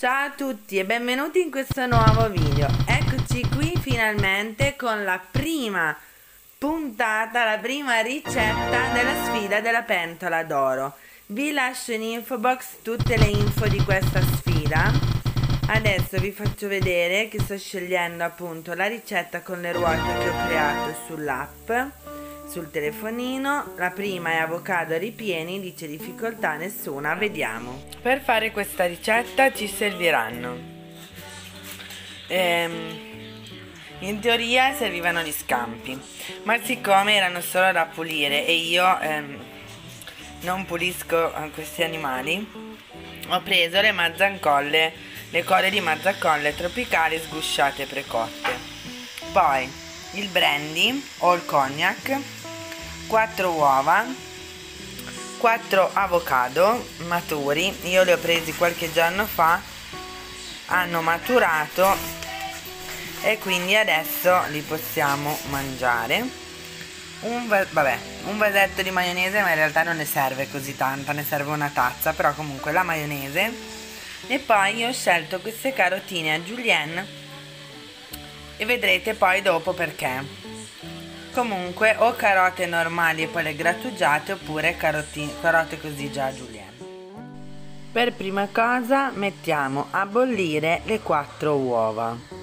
Ciao a tutti e benvenuti in questo nuovo video. Eccoci qui finalmente con la prima puntata, la prima ricetta della sfida della pentola d'oro. Vi lascio in info box tutte le info di questa sfida. Adesso vi faccio vedere che sto scegliendo appunto la ricetta con le ruote che ho creato sull'app sul telefonino. La prima è avocado ripieni, dice difficoltà nessuna, vediamo. Per fare questa ricetta ci serviranno. Ehm, in teoria servivano gli scampi, ma siccome erano solo da pulire e io ehm, non pulisco eh, questi animali, ho preso le mazzancolle, le code di mazzancolle tropicali sgusciate precotte. Poi il brandy o il cognac 4 uova 4 avocado maturi. Io li ho presi qualche giorno fa hanno maturato e quindi adesso li possiamo mangiare. Un, vabbè, un vasetto di maionese ma in realtà non ne serve così tanta ne serve una tazza però comunque la maionese. E poi io ho scelto queste carotine a julienne. E vedrete poi dopo perché Comunque o carote normali e poi le grattugiate oppure caroti, carote così già julienne. Per prima cosa mettiamo a bollire le 4 uova.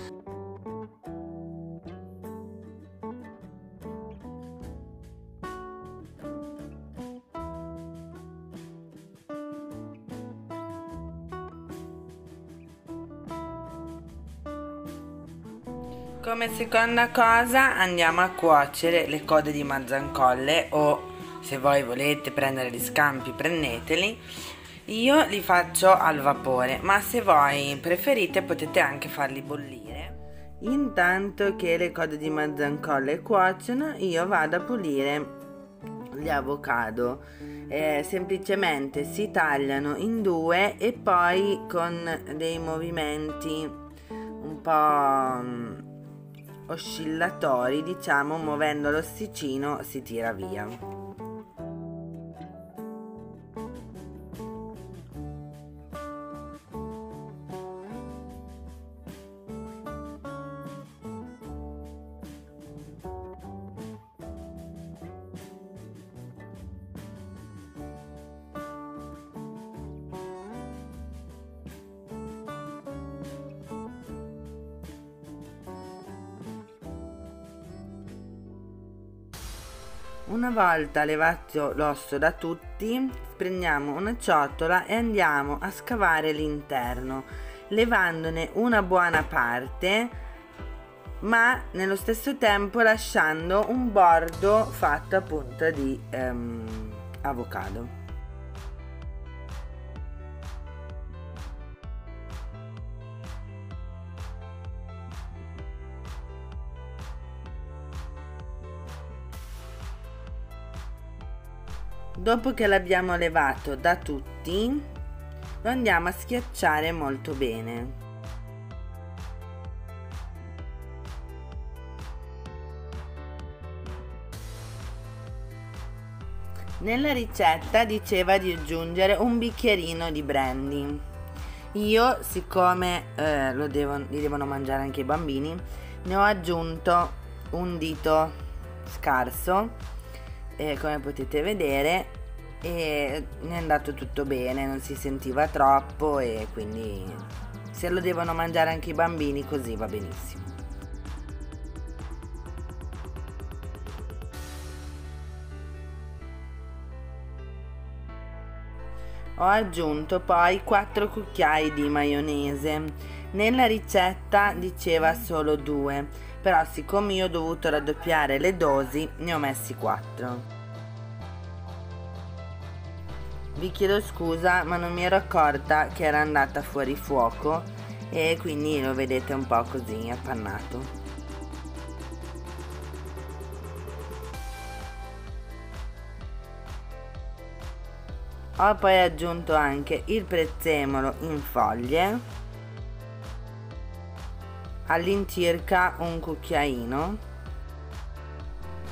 Come seconda cosa andiamo a cuocere le code di mazzancolle o se voi volete prendere gli scampi prendeteli. Io li faccio al vapore, ma se voi preferite potete anche farli bollire. Intanto che le code di mazzancolle cuociono, io vado a pulire gli avocado. Eh, semplicemente si tagliano in due e poi con dei movimenti un po' oscillatori, diciamo, muovendo l'ossicino si tira via. Una volta levato l'osso da tutti, prendiamo una ciotola e andiamo a scavare l'interno, levandone una buona parte, ma nello stesso tempo lasciando un bordo fatto appunto di ehm, avocado. Dopo che l'abbiamo levato da tutti, lo andiamo a schiacciare molto bene. Nella ricetta diceva di aggiungere un bicchierino di brandy. Io, siccome eh, devo, li devono mangiare anche i bambini, ne ho aggiunto un dito scarso, eh, come potete vedere, e è andato tutto bene, non si sentiva troppo e quindi se lo devono mangiare anche i bambini così va benissimo. Ho aggiunto poi 4 cucchiai di maionese. Nella ricetta diceva solo 2, però siccome io ho dovuto raddoppiare le dosi ne ho messi 4. Vi chiedo scusa ma non mi ero accorta che era andata fuori fuoco e quindi lo vedete un po' così appannato. Ho poi aggiunto anche il prezzemolo in foglie, all'incirca un cucchiaino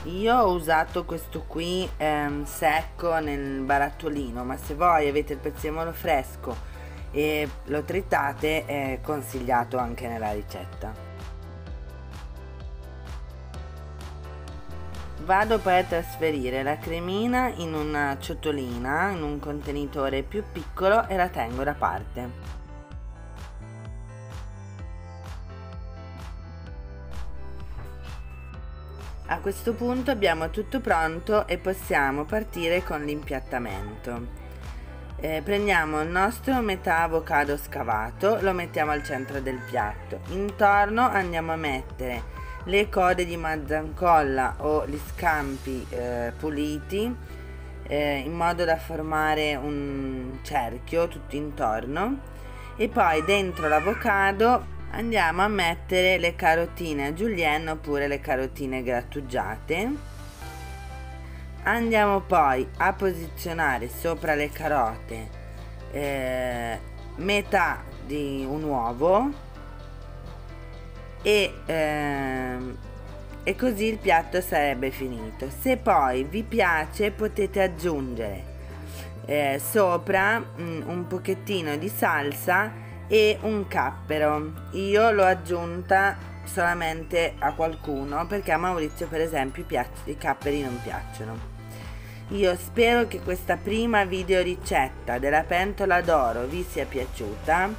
io ho usato questo qui ehm, secco nel barattolino, ma se voi avete il prezzemolo fresco e lo tritate è consigliato anche nella ricetta. Vado poi a trasferire la cremina in una ciotolina, in un contenitore più piccolo e la tengo da parte. A questo punto abbiamo tutto pronto e possiamo partire con l'impiattamento. Eh, prendiamo il nostro metà avocado scavato, lo mettiamo al centro del piatto. Intorno andiamo a mettere le code di mazzancolla o gli scampi eh, puliti eh, in modo da formare un cerchio tutto intorno e poi dentro l'avocado andiamo a mettere le carotine a julienne oppure le carotine grattugiate andiamo poi a posizionare sopra le carote eh, metà di un uovo e, ehm, e così il piatto sarebbe finito. Se poi vi piace potete aggiungere eh, sopra mh, mm, un pochettino di salsa e un cappero. Io l'ho aggiunta solamente a qualcuno perché a Maurizio per esempio i, capperi non piacciono. Io spero che questa prima video ricetta della pentola d'oro vi sia piaciuta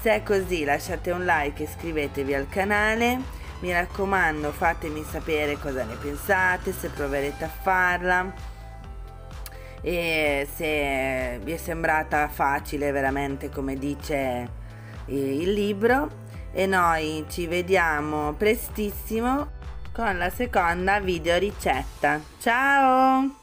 se è così lasciate un like e iscrivetevi al canale. Mi raccomando fatemi sapere cosa ne pensate, se proverete a farla e se vi è sembrata facile veramente come dice il libro e noi ci vediamo prestissimo con la seconda video ricetta. Ciao!